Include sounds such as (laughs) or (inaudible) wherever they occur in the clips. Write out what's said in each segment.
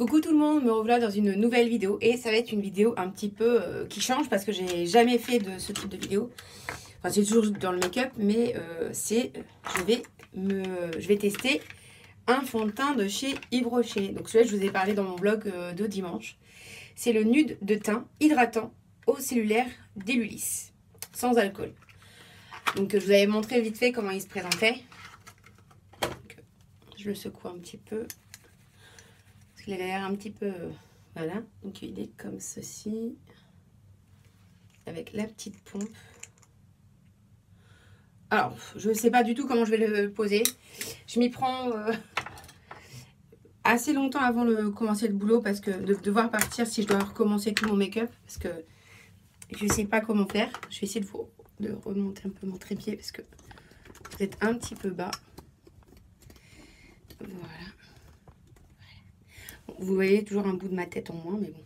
Coucou tout le monde, me revoilà dans une nouvelle vidéo et ça va être une vidéo un petit peu euh, qui change parce que j'ai jamais fait de ce type de vidéo. Enfin c'est toujours dans le make-up mais euh, c'est je vais me je vais tester un fond de teint de chez Yves Rocher. Donc celui-là je vous ai parlé dans mon vlog euh, de dimanche. C'est le nude de teint hydratant eau cellulaire d'Elulis sans alcool. Donc je vous avais montré vite fait comment il se présentait. je le secoue un petit peu. Qu'il a l'air un petit peu... Voilà. Donc il est comme ceci. Avec la petite pompe. Alors, je ne sais pas du tout comment je vais le poser. Je m'y prends euh, assez longtemps avant de commencer le boulot parce que de devoir partir si je dois recommencer tout mon make-up. Parce que je ne sais pas comment faire. Je vais essayer de, vous, de remonter un peu mon trépied parce que vous êtes un petit peu bas. Voilà. Vous voyez toujours un bout de ma tête en moins, mais bon.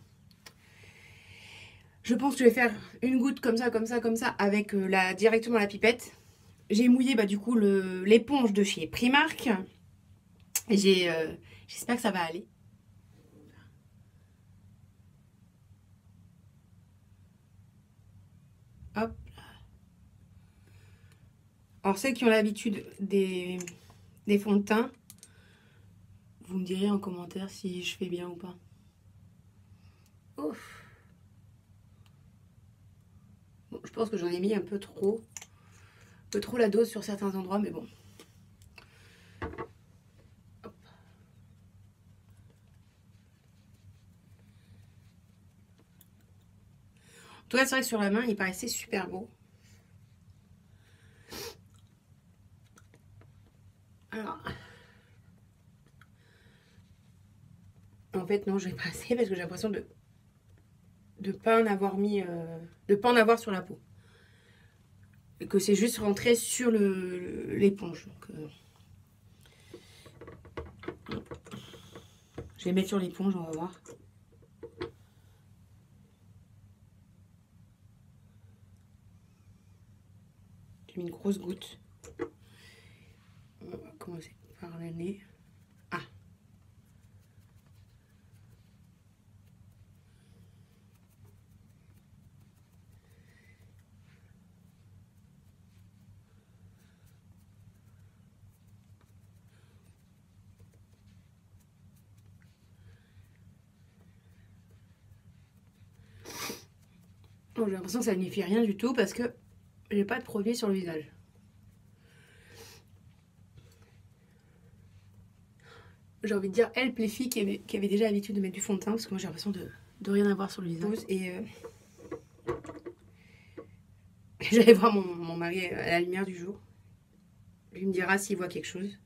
Je pense que je vais faire une goutte comme ça, comme ça, comme ça, avec euh, la, directement la pipette. J'ai mouillé bah, du coup l'éponge de chez Primark. Euh, J'espère que ça va aller. Hop. Alors celles qui ont l'habitude des, des fonds de teint, vous me direz en commentaire si je fais bien ou pas. Ouf. Je pense que j'en ai mis un peu trop. Un peu trop la dose sur certains endroits, mais bon. En tout cas, c'est vrai que sur la main, il paraissait super beau. Alors... En fait, non, je vais passer parce que j'ai l'impression de ne pas en avoir mis, euh, de pas en avoir sur la peau. Et que c'est juste rentré sur l'éponge. Euh... Je vais mettre sur l'éponge, on va voir. J'ai mis une grosse goutte. On va commencer par le nez. J'ai l'impression que ça n'y fait rien du tout parce que j'ai pas de produit sur le visage. J'ai envie de dire, elle, filles qui avaient, déjà l'habitude de mettre du fond de teint, parce que moi j'ai l'impression de, rien avoir sur le visage. Et euh, (laughs) j'allais voir mon, mon mari à la lumière du jour. Lui me dira s'il voit quelque chose.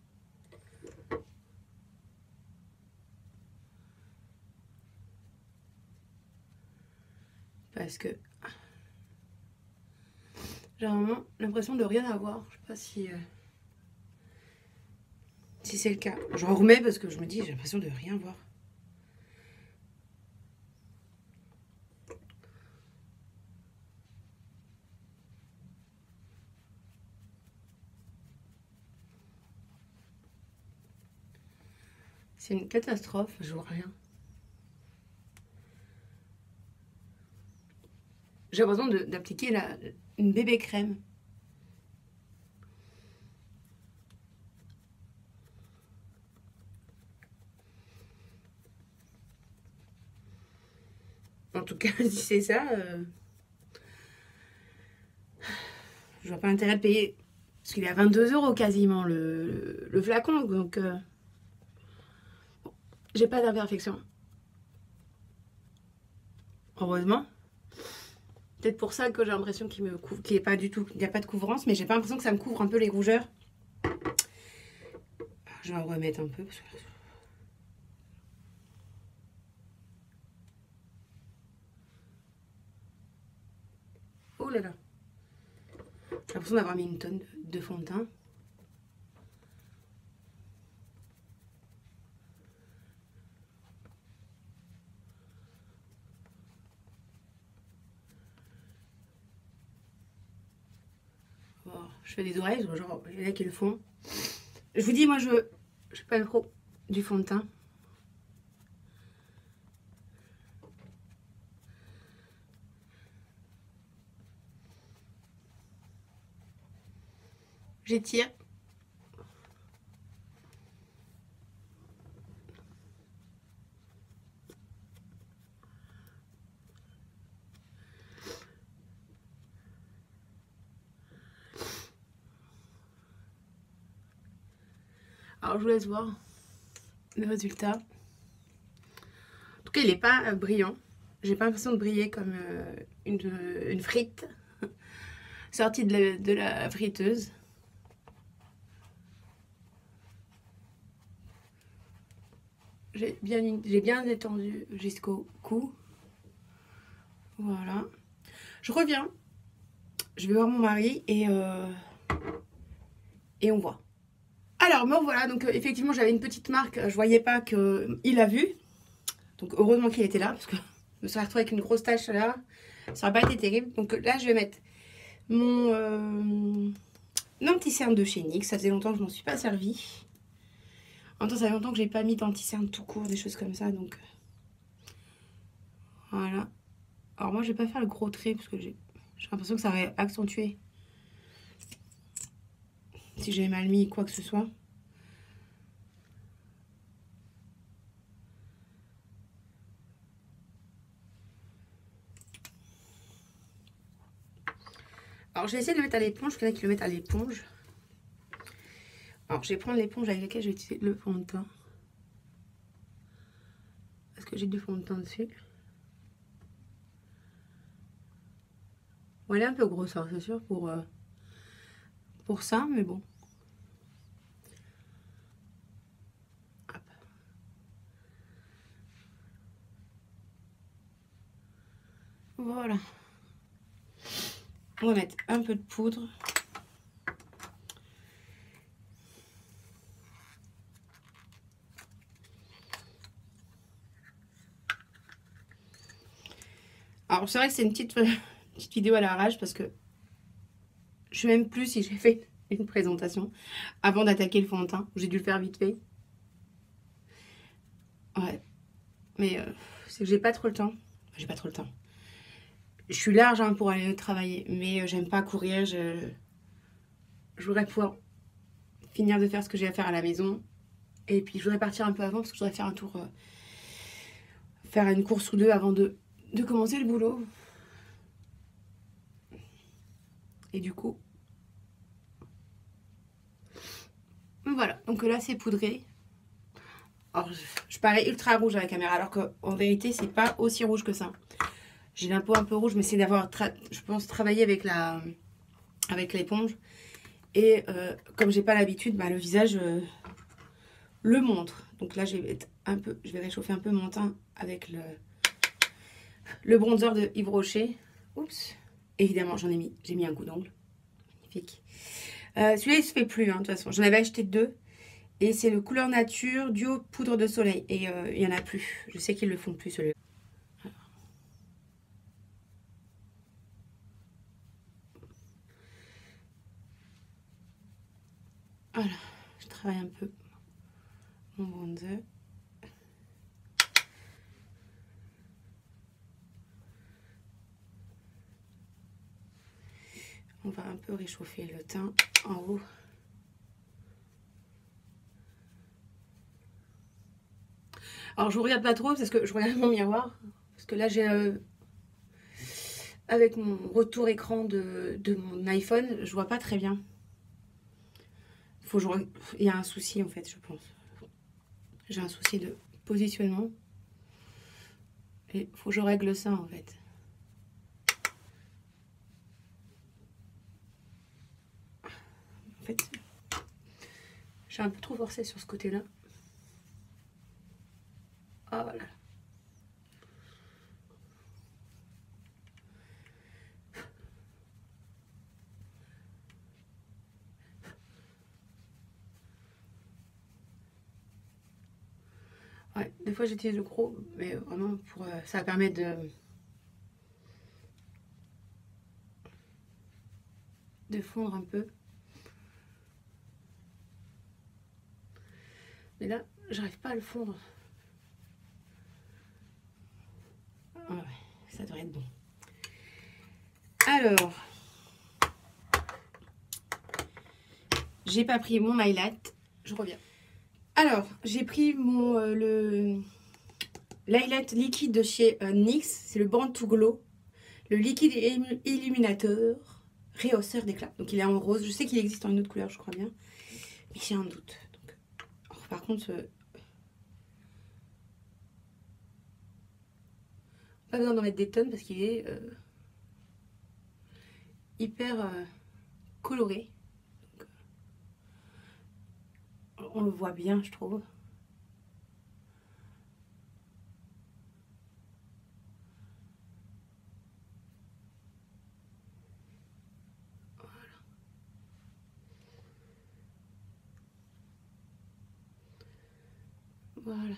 Parce que j'ai vraiment l'impression de rien avoir. Je sais pas si, euh, si c'est le cas. Je remets parce que je me dis, j'ai l'impression de rien voir. C'est une catastrophe, je vois rien. J'ai l'impression d'appliquer une bébé crème. En tout cas, (laughs) si c'est ça, euh, je vois pas intérêt de payer. Parce qu'il est à 22 euros quasiment le, flacon. Donc, euh, j'ai pas d'imperfection. Heureusement. Peut-être pour ça que j'ai l'impression qu'il me couvre, qu'il n'y pas du tout, il n'y a pas de couvrance, mais j'ai pas l'impression que ça me couvre un peu les rougeurs. Je vais en remettre un peu. Oh là là. J'ai l'impression d'avoir mis une tonne de fond de teint. je fais des oreilles, genre, il y en a qui le font. Je vous dis, moi, je, je suis pas trop du fond de teint. J'étire. Je vous laisse voir le résultat. En tout cas, il n'est pas euh, brillant. J'ai pas l'impression de briller comme euh, une, une, frite (laughs) sortie de la, friteuse. J'ai bien, bien étendu jusqu'au cou. Voilà. Je reviens. Je vais voir mon mari et, euh, et on voit. Alors, me voilà. Donc, euh, effectivement, j'avais une petite marque. Je voyais pas qu'il a vu. Donc, heureusement qu'il était là parce que je me serais retrouvée avec une grosse tache là. Ça n'aurait pas été terrible. Donc, là, je vais mettre mon euh, anti-cerne de chez NYX. Ça faisait longtemps que je m'en suis pas servi. En même temps, ça fait longtemps que j'ai pas mis d'anti-cerne tout court, des choses comme ça. Donc, voilà. Alors, moi, je vais pas faire le gros trait parce que j'ai l'impression que ça aurait accentué si j'ai mal mis quoi que ce soit. Alors, je vais essayer de le mettre à l'éponge. Il y en a qui le mettent à l'éponge. Alors, je vais prendre l'éponge avec laquelle je vais utiliser le fond de teint. Parce que j'ai du fond de teint dessus. Bon, elle est un peu grosse, hein, c'est sûr, pour, euh, pour ça, mais bon. Voilà. On va mettre un peu de poudre. Alors c'est vrai que c'est (laughs) une petite, vidéo à la rage parce que je sais même plus si j'ai fait (laughs) une présentation avant d'attaquer le fond de teint. J'ai dû le faire vite fait. Ouais. Mais euh, c'est que j'ai pas trop le temps. J'ai pas trop le temps je suis large hein, pour aller travailler, mais euh, j'aime pas courir. Je, je voudrais pouvoir finir de faire ce que j'ai à faire à la maison. Et puis je voudrais partir un peu avant parce que je voudrais faire un tour, euh, faire une course ou deux avant de, de commencer le boulot. Et du coup, voilà. Donc là, c'est poudré. Alors, je parais ultra rouge à la caméra, alors qu'en vérité, c'est pas aussi rouge que ça. J'ai la un peu rouge, mais c'est d'avoir, je pense, travaillé avec la avec l'éponge. Et euh, comme j'ai pas l'habitude, bah, le visage euh, le montre. Donc là, je vais, un peu, je vais réchauffer un peu mon teint avec le, le bronzer de Yves Rocher. Oups. Évidemment, j'en ai mis, j'ai mis un coup d'ongle. Magnifique. Euh, celui-là, il se fait plus, hein, de toute façon. J'en avais acheté deux. Et c'est le couleur nature duo poudre de soleil. Et il n'y en a plus. Je sais qu'ils le font plus, celui-là. Voilà, je travaille un peu On va un peu réchauffer le teint en haut. Alors je ne regarde pas trop parce que je regarde mon miroir. Parce que là j'ai euh, avec mon retour écran de, mon iPhone, je vois pas très bien. Faut Il y a un souci en fait, je pense. J'ai un souci de positionnement. Et faut que je règle ça en fait. En fait, j'ai un peu trop forcé sur ce côté-là. Ah voilà. des fois j'utilise le gros, mais vraiment pour euh, ça permet de de fondre un peu. Mais là, j'arrive pas à le fondre. Ah ça devrait être bon. Alors, j'ai pas pris mon highlight. Je reviens. Alors, j'ai pris mon euh, le l'highlight liquide de chez euh, NYX. C'est le Band to Glow. Le liquide illuminateur rehausseur d'éclat. Donc il est en rose. Je sais qu'il existe en une autre couleur, je crois bien. Mais j'ai un doute. par contre, euh, pas besoin d'en mettre des tonnes parce qu'il est hyper coloré. On le voit bien, je trouve. Voilà. Voilà.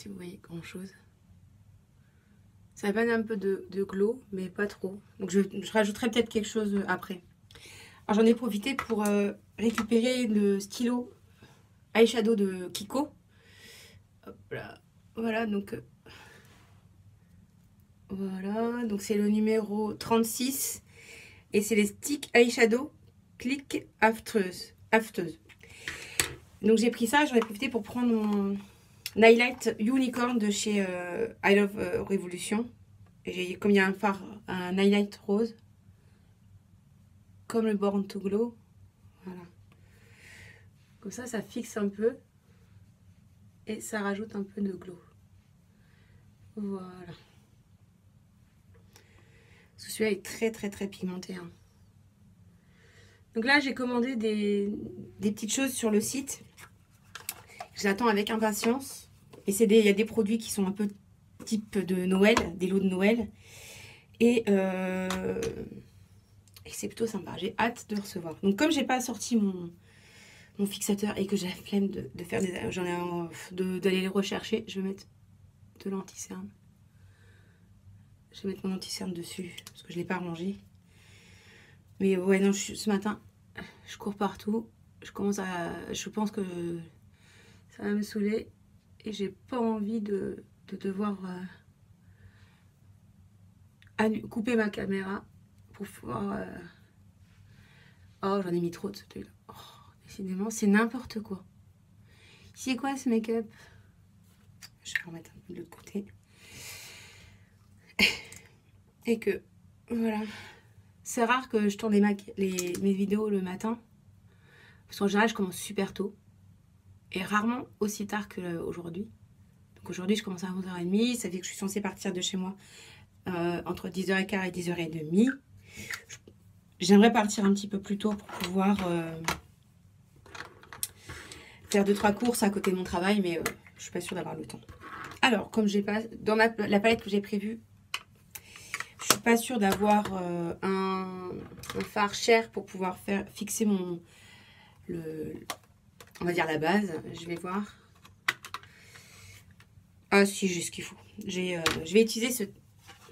Si vous voyez grand chose. Ça donne un peu de, glow, mais pas trop. Donc je, rajouterai peut-être quelque chose après. Alors j'en ai profité pour euh, récupérer le stylo eyeshadow de Kiko. Voilà, donc... Euh, voilà, donc c'est le numéro 36. Et c'est les sticks eyeshadow Click Afteuse. Donc j'ai pris ça, j'en ai profité pour prendre mon Highlight Unicorn de chez euh, I Love euh, Revolution. Et comme il y a un phare, un highlight rose. Comme le Born to Glow. Voilà. Comme ça, ça fixe un peu. Et ça rajoute un peu de glow. Voilà. Celui-là est très très très pigmenté. Hein. Donc là, j'ai commandé des petites choses sur le site. J'attends avec impatience. Et c'est il y a des produits qui sont un peu type de Noël, des lots de Noël. Et, euh, c'est plutôt sympa. J'ai hâte de recevoir. Donc comme j'ai pas sorti mon, mon fixateur et que j'ai la flemme de, faire des... J'en ai d'aller les rechercher, je vais mettre de l'anti-cerne. Je vais mettre mon anti-cerne dessus parce que je l'ai pas rangé. Mais ouais, non, ce matin, je cours partout. Je commence à... Je pense que ça va me saouler et j'ai pas envie de, devoir euh, couper ma caméra pour pouvoir... Euh, oh, j'en ai mis trop de celui-là. Oh, décidément, c'est n'importe quoi. C'est quoi ce make-up? Je vais remettre un peu de l'autre côté. Et que, voilà. C'est rare que je tourne les, mes vidéos le matin. Parce qu'en général, je commence super tôt et rarement aussi tard qu'aujourd'hui. Donc aujourd'hui, je commence à 11h30. Ça fait que je suis censée partir de chez moi euh, entre 10h15 et 10h30. J'aimerais partir un petit peu plus tôt pour pouvoir euh, faire deux trois courses à côté de mon travail, mais je euh, je suis pas sûre d'avoir le temps. Alors, comme j'ai pas dans la palette que j'ai prévue, je suis pas sûre d'avoir un, un, phare cher pour pouvoir faire fixer mon le, on va dire la base. Je vais voir. Ah si, j'ai ce qu'il faut. Euh, je vais utiliser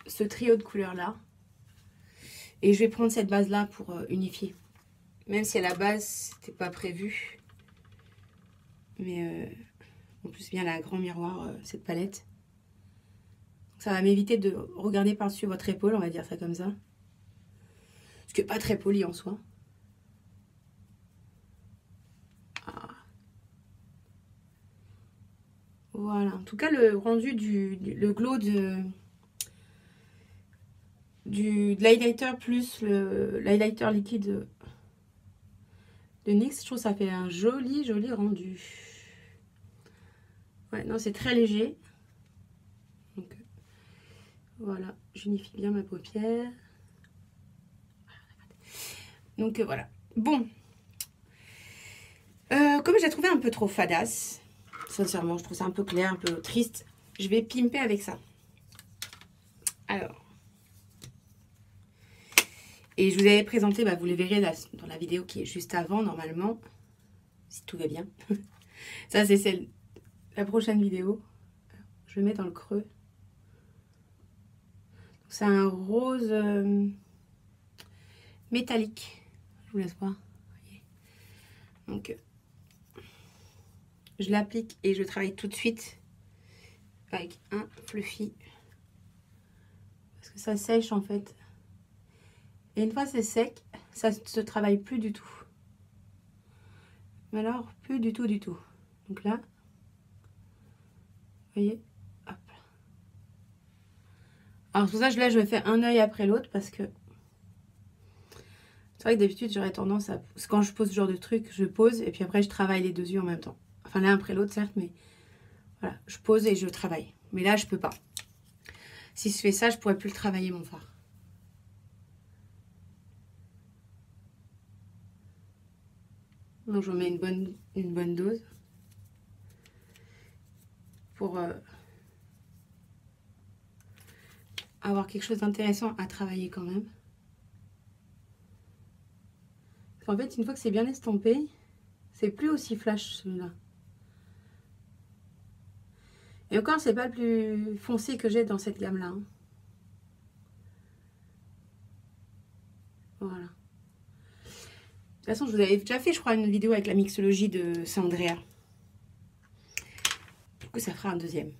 ce, trio de couleurs là. Et je vais prendre cette base là pour euh, unifier. Même si à la base, c'était pas prévu. Mais euh, en plus, bien la grand miroir, cette palette. Ça va m'éviter de regarder par-dessus votre épaule, on va dire ça comme ça. Ce qui n'est pas très poli en soi. Voilà, en tout cas le rendu du, glow de, du l'highlighter plus l'highlighter liquide de NYX, je trouve ça fait un joli joli rendu. Ouais, non c'est très léger. Donc voilà, j'unifie bien ma paupière. Donc voilà. Bon. Euh, comme j'ai trouvé un peu trop fadasse, Sincèrement, je trouve ça un peu clair, un peu triste. Je vais pimper avec ça. Alors. Et je vous avais présenté, bah, vous les verrez dans la vidéo qui est juste avant, normalement. Si tout va bien. (laughs) ça, c'est celle... La prochaine vidéo. Je le mets dans le creux. C'est un rose euh, métallique. Je vous laisse voir. Donc, je l'applique et je travaille tout de suite avec un fluffy. Parce que ça sèche en fait. Et une fois c'est sec, ça se travaille plus du tout. Mais alors, plus du tout, du tout. Donc là, vous voyez, hop. Alors pour ça, là, je vais faire un œil après l'autre parce que c'est vrai que d'habitude, j'aurais tendance à... Quand je pose ce genre de truc, je pose et puis après, je travaille les deux yeux en même temps. Enfin, l'un après l'autre, certes, mais voilà, je pose et je travaille. Mais là, je peux pas. Si je fais ça, je pourrais plus le travailler, mon phare. Donc, je mets une bonne, une bonne dose pour euh, avoir quelque chose d'intéressant à travailler quand même. En fait, une fois que c'est bien estampé, c'est plus aussi flash celui-là. Et encore, c'est pas le plus foncé que j'ai dans cette gamme-là. Hein. Voilà. De toute façon, je vous avais déjà fait, je crois, une vidéo avec la mixologie de Sandrea. Du coup, ça fera un deuxième.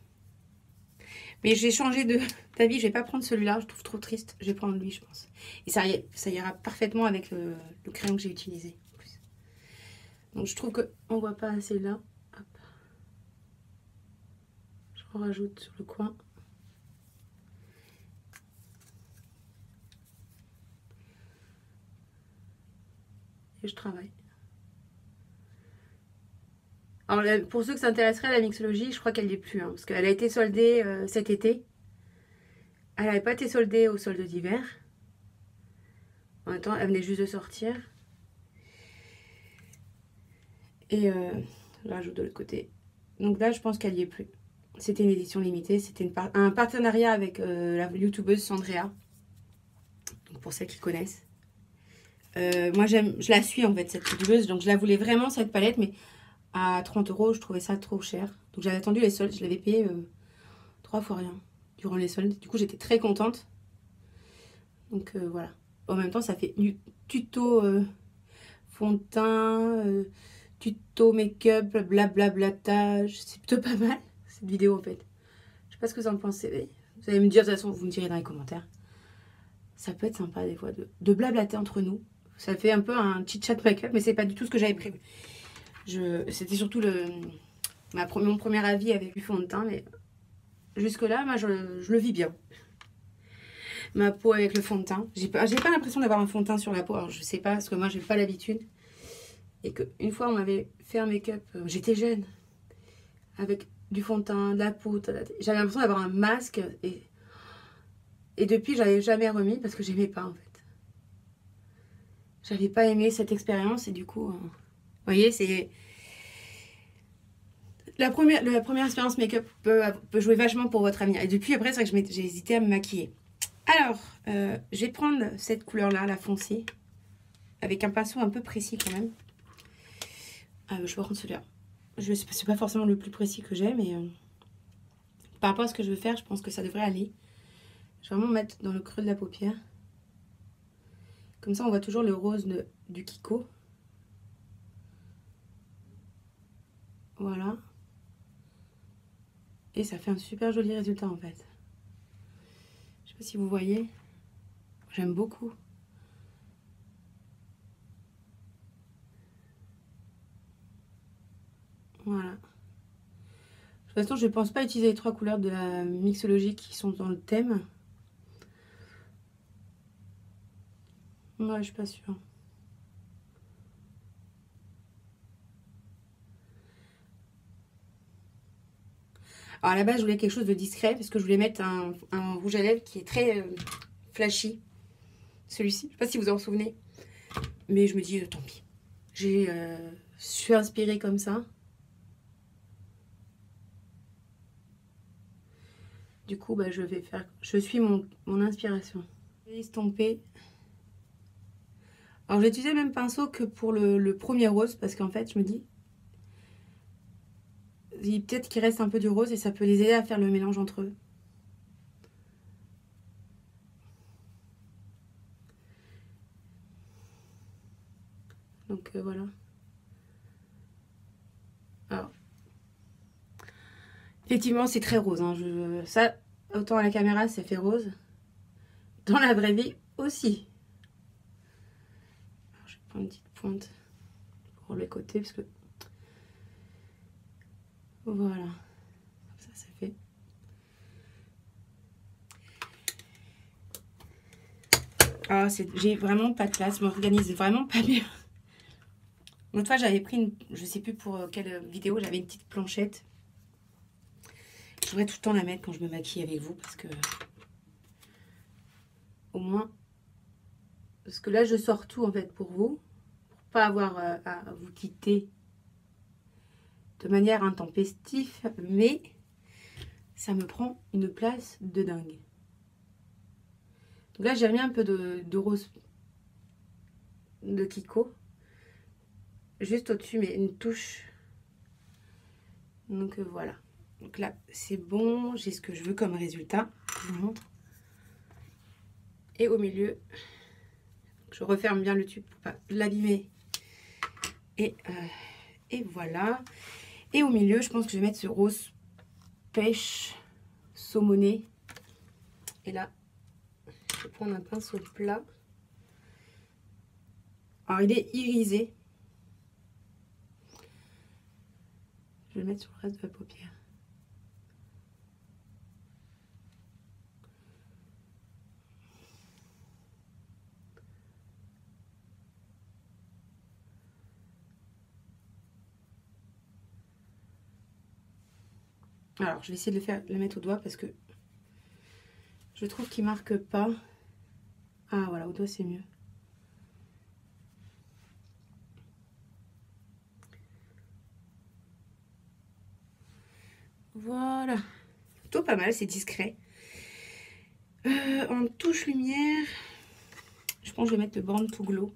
Mais j'ai changé de (laughs) d'avis, je vais pas prendre celui-là, je trouve trop triste. Je vais prendre lui, je pense. Et ça, ira parfaitement avec le, crayon que j'ai utilisé. Donc je trouve qu'on voit pas assez là. Je rajoute sur le coin. Et je travaille. Alors, pour ceux que ça intéresserait, la mixologie, je crois qu'elle n'y est plus. Hein, parce qu'elle a été soldée euh, cet été. Elle n'avait pas été soldée au solde d'hiver. En même temps, elle venait juste de sortir. Et euh, je rajoute de l'autre côté. Donc là, je pense qu'elle n'y est plus. C'était une édition limitée. C'était un partenariat avec euh, la youtubeuse Sandrea. Donc pour celles qui connaissent. Euh, moi, je la suis en fait, cette youtubeuse. Donc je la voulais vraiment, cette palette. Mais à 30 euros, je trouvais ça trop cher. Donc j'avais attendu les soldes. Je l'avais payé trois fois rien durant les soldes. Du coup, j'étais très contente. Donc voilà. En même temps, ça fait tuto fond de teint tuto make-up, blablablatage. C'est plutôt pas mal, cette vidéo en fait. Je sais pas ce que vous en pensez. Vous allez me dire, de toute façon, vous me direz dans les commentaires. Ça peut être sympa des fois de, de blablater entre nous. Ça fait un peu un petit chat make-up, mais c'est pas du tout ce que j'avais prévu. C'était surtout le, ma, mon premier avis avec du fond de teint, mais jusque-là, moi, je, le vis bien. Ma peau avec le fond de teint. J'ai pas, pas l'impression d'avoir un fond de teint sur la peau. Alors, je sais pas, parce que moi, j'ai pas l'habitude. Et qu'une fois, on m'avait fait un make-up, euh, j'étais jeune, avec du fond de teint, de la poudre. J'avais l'impression d'avoir un masque. Et, et depuis, j'avais jamais remis parce que j'aimais pas en fait. J'avais pas aimé cette expérience et du coup, euh, vous voyez, c'est. La première, expérience make-up peut, jouer vachement pour votre avenir. Et depuis, après, c'est vrai que j'ai hésité à me maquiller. Alors, euh, je vais prendre cette couleur-là, la foncée, avec un pinceau un peu précis quand même. Ah, je vais prendre celui-là. Je sais pas forcément le plus précis que j'ai, mais euh, par rapport à ce que je veux faire, je pense que ça devrait aller. Je vais vraiment mettre dans le creux de la paupière. Comme ça, on voit toujours le rose du Kiko. Voilà. Et ça fait un super joli résultat en fait. Je sais pas si vous voyez. J'aime beaucoup. Voilà. De toute façon, je ne pense pas utiliser les trois couleurs de la mixologie qui sont dans le thème. Ouais, je suis pas sûre. Alors à la base, je voulais quelque chose de discret parce que je voulais mettre un, rouge à lèvres qui est très euh, flashy. Celui-ci, je sais pas si vous en souvenez. Mais je me dis, euh, tant pis. J'ai, euh, suis inspirée comme ça. Du coup, bah, je vais faire... Je suis mon, inspiration. Je vais estomper. Alors, j'ai utilisé le même pinceau que pour le, premier rose, parce qu'en fait, je me dis... Peut-être qu'il reste un peu du rose et ça peut les aider à faire le mélange entre eux. Donc, euh, voilà. Effectivement, c'est très rose. Hein. ça, autant à la caméra, c'est fait rose. Dans la vraie vie aussi. je vais prendre une petite pointe pour les côtés parce que voilà. Ça, ça fait. Ah, j'ai vraiment pas de place. Je m'organise vraiment pas bien. Une fois, j'avais pris une. Je sais plus pour quelle vidéo, j'avais une petite planchette. Je voudrais tout le temps la mettre quand je me maquille avec vous parce que. Au moins. Parce que là, je sors tout en fait pour vous. Pour pas avoir euh, à vous quitter de manière intempestive, mais ça me prend une place de dingue. Donc là, j'ai remis un peu de, rose de Kiko. Juste au-dessus, mais une touche. Donc euh, voilà. Donc là, c'est bon. J'ai ce que je veux comme résultat. Je vous montre. Et au milieu, je referme bien le tube pour pas l'abîmer. Et, euh, et voilà. Et au milieu, je pense que je vais mettre ce rose pêche saumoné. Et là, je vais prendre un pinceau plat. Alors, il est irisé. Je vais le mettre sur le reste de la paupière. Alors, je vais essayer de le, faire, le mettre au doigt parce que je trouve qu'il marque pas. Ah, voilà, au doigt, c'est mieux. Voilà. Plutôt pas mal, c'est discret. Euh, en touche lumière, je pense que je vais mettre le Born to Glow.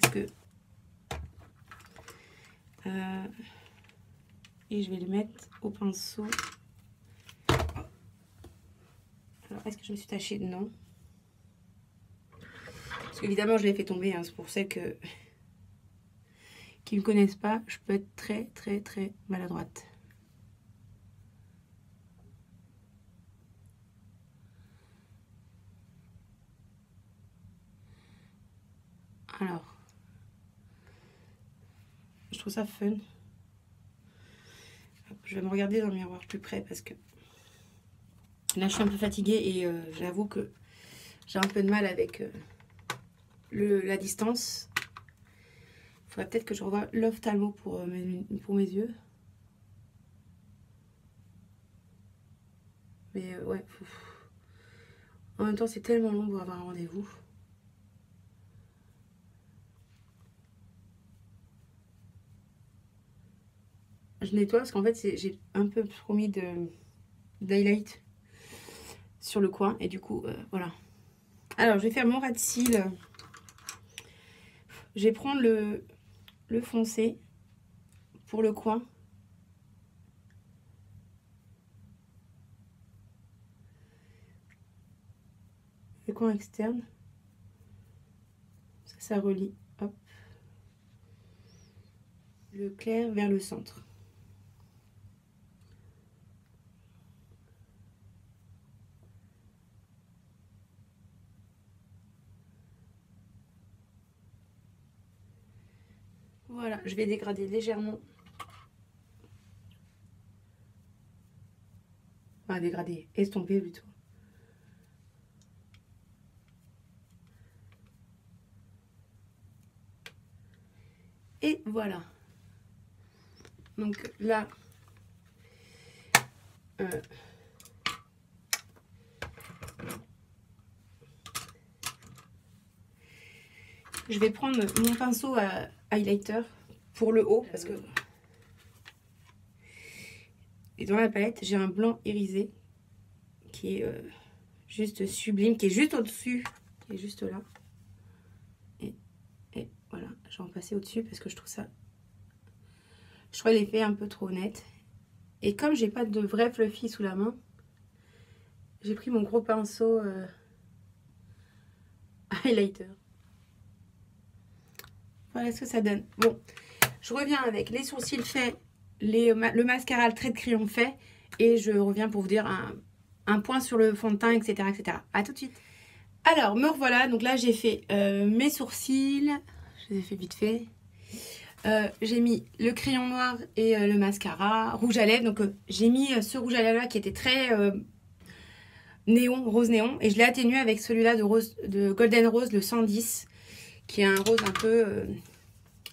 Parce que... Euh, et je vais le mettre au pinceau. Alors, est-ce que je me suis tachée? Non. Parce qu'évidemment, je l'ai fait tomber. Hein. C'est pour celles que... (laughs) qui ne me connaissent pas, je peux être très, très, très maladroite. Alors, je trouve ça fun. Je vais me regarder dans le miroir plus près parce que là je suis un peu fatiguée et euh, j'avoue que j'ai un peu de mal avec euh, le, la distance. Il faudrait peut-être que je revoie l'ophtalmo pour, euh, pour mes yeux. Mais ouais. En même temps c'est tellement long pour avoir un rendez-vous. Je nettoie parce qu'en fait j'ai un peu promis de d'highlight sur le coin. Et du coup euh, voilà. Alors je vais faire mon rat de cils. Je vais prendre le, le foncé pour le coin. Le coin externe. Ça relie le clair vers le centre Voilà, je vais dégrader légèrement. Enfin, dégrader, estomper plutôt. Et voilà. Donc là, euh, je vais prendre mon pinceau à highlighter pour le haut parce que et dans la palette j'ai un blanc irisé qui est euh, juste sublime qui est juste au dessus qui est juste là. Et, et voilà je vais en passer au dessus parce que je trouve ça je trouve l'effet un peu trop net. Et comme j'ai pas de vrai fluffy sous la main j'ai pris mon gros pinceau euh, (laughs) highlighter voilà ce que ça donne. Bon, je reviens avec les sourcils faits, les, le mascara, le trait de crayon fait Et je reviens pour vous dire un, point sur le fond de teint, etc. etc. A tout de suite. Alors, me revoilà. Donc là, j'ai fait euh, mes sourcils. Je les ai fait vite fait. Euh, j'ai mis le crayon noir et euh, le mascara, rouge à lèvres. Donc j'ai mis ce rouge à lèvres là qui était très néon, rose néon. Et je l'ai atténué avec celui-là de, de Golden Rose, le 110, qui est un rose un peu,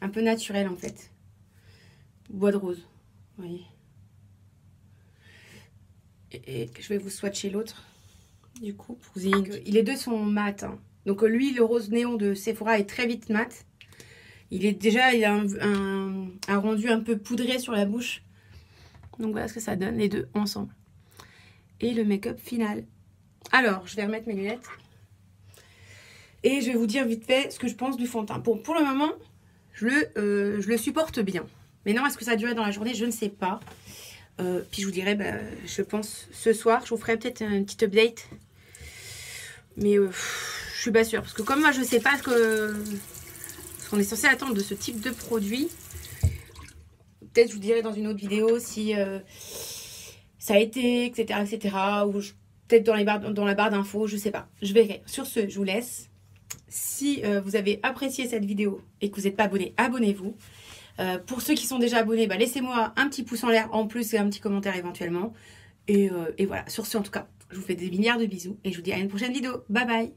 un peu naturel en fait. Bois de rose, vous voyez. Et, je vais vous swatcher l'autre, du coup. Pour vous les deux sont mat. Hein. Donc lui, le rose néon de Sephora est très vite mat. Il est déjà, il a un, rendu un peu poudré sur la bouche. Donc voilà ce que ça donne, les deux ensemble. Et le make-up final. Alors, je vais remettre mes lunettes. Et je vais vous dire vite fait ce que je pense du fond de teint. Pour, pour le moment, je le, euh, je le supporte bien. Mais non, est-ce que ça duré dans la journée? Je ne sais pas. Euh, puis je vous dirai, bah, je pense, ce soir, je vous ferai peut-être une petite update. Mais euh, je suis pas sûre. Parce que comme moi, je ne sais pas ce qu'on est censé attendre de ce type de produit. Peut-être je vous dirai dans une autre vidéo si euh, ça a été, etc. etc. ou peut-être dans, dans la barre d'infos, je sais pas. Je verrai. Sur ce, je vous laisse. Si vous avez apprécié cette vidéo et que vous n'êtes pas abonné, abonnez-vous. Euh, pour ceux qui sont déjà abonnés, bah, laissez-moi un petit pouce en l'air en plus et un petit commentaire éventuellement. Et, euh, et voilà, sur ce en tout cas, je vous fais des milliards de bisous et je vous dis à une prochaine vidéo. Bye bye